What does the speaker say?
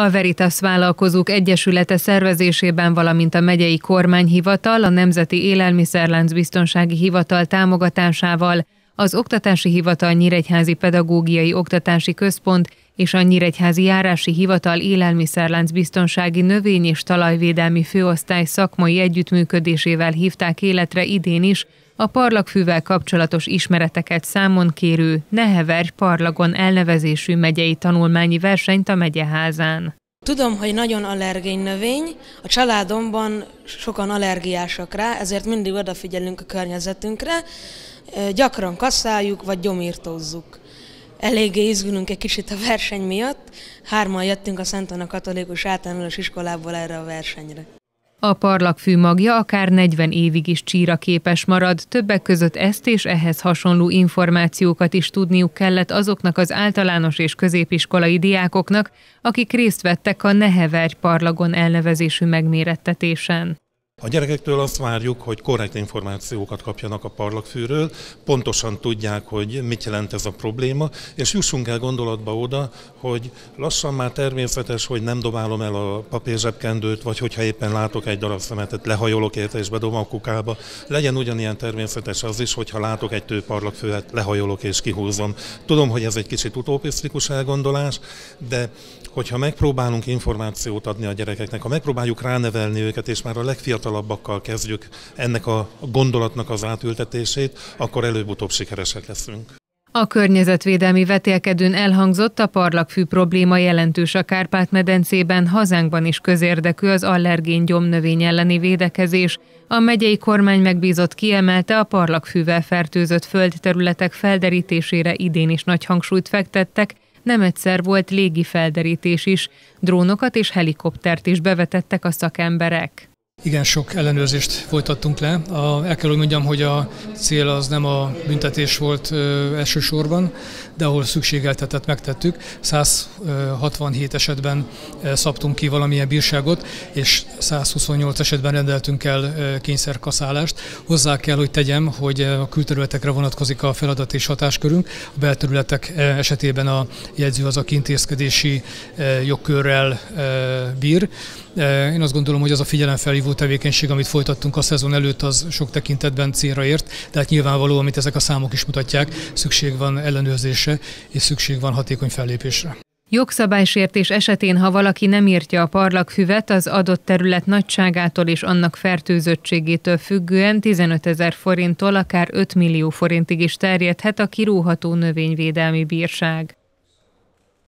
A Veritas Vállalkozók Egyesülete szervezésében, valamint a megyei kormányhivatal, a Nemzeti Élelmiszerlánc Biztonsági Hivatal támogatásával az Oktatási Hivatal Nyíregyházi Pedagógiai Oktatási Központ és a Nyíregyházi Járási Hivatal Élelmiszerlánc Biztonsági Növény- és Talajvédelmi Főosztály szakmai együttműködésével hívták életre idén is a parlagfűvel kapcsolatos ismereteket számon kérő Neheverj parlagon elnevezésű megyei tanulmányi versenyt a megyeházán. Tudom, hogy nagyon allergény növény, a családomban sokan allergiásak rá, ezért mindig odafigyelünk a környezetünkre, gyakran kasszáljuk vagy gyomírtózzuk. Eléggé izgulunk egy kicsit a verseny miatt, hárman jöttünk a Szent Anna Katolikus Általános Iskolából erre a versenyre. A parlagfű magja akár 40 évig is csíra képes marad, többek között ezt és ehhez hasonló információkat is tudniuk kellett azoknak az általános és középiskolai diákoknak, akik részt vettek a Neheverj parlagon elnevezésű megmérettetésen. A gyerekektől azt várjuk, hogy korrekt információkat kapjanak a parlagfűről, pontosan tudják, hogy mit jelent ez a probléma, és jussunk el gondolatba oda, hogy lassan már természetes, hogy nem dobálom el a papírzsebkendőt, vagy hogyha éppen látok egy darab szemetet, lehajolok érte és bedobom a kukába. Legyen ugyanilyen természetes az is, hogyha látok egy tőparlagfőet, lehajolok és kihúzom. Tudom, hogy ez egy kicsit utopisztikus elgondolás, de hogyha megpróbálunk információt adni a gyerekeknek, ha megpróbáljuk ránevelni őket, és már a legfiatalabbakkal kezdjük ennek a gondolatnak az átültetését, akkor előbb-utóbb sikeresek leszünk. A környezetvédelmi vetélkedőn elhangzott a parlagfű probléma jelentős a Kárpát-medencében, hazánkban is közérdekű az allergén gyomnövény elleni védekezés. A megyei kormány megbízott kiemelte a parlagfűvel fertőzött földterületek felderítésére idén is nagy hangsúlyt fektettek, nem egyszer volt légi felderítés is, drónokat és helikoptert is bevetettek a szakemberek. Igen, sok ellenőrzést folytattunk le. A, el kell, hogy mondjam, hogy a cél az nem a büntetés volt ö, elsősorban, de ahol szükségeltetett megtettük. 167 esetben szabtunk ki valamilyen bírságot, és 128 esetben rendeltünk el kényszerkaszálást. Hozzá kell, hogy tegyem, hogy a külterületekre vonatkozik a feladat és hatáskörünk. A belterületek esetében a jegyző az a kintézkedési jogkörrel bír. Én azt gondolom, hogy az a figyelemfelhívó tevékenység, amit folytattunk a szezon előtt, az sok tekintetben célra ért, de hát nyilvánvaló, amit ezek a számok is mutatják, szükség van ellenőrzésre és szükség van hatékony fellépésre. Jogszabálysértés esetén, ha valaki nem írtja a parlagfüvet, az adott terület nagyságától és annak fertőzöttségétől függően 15 ezer forinttól akár 5 millió forintig is terjedhet a kirúható növényvédelmi bírság.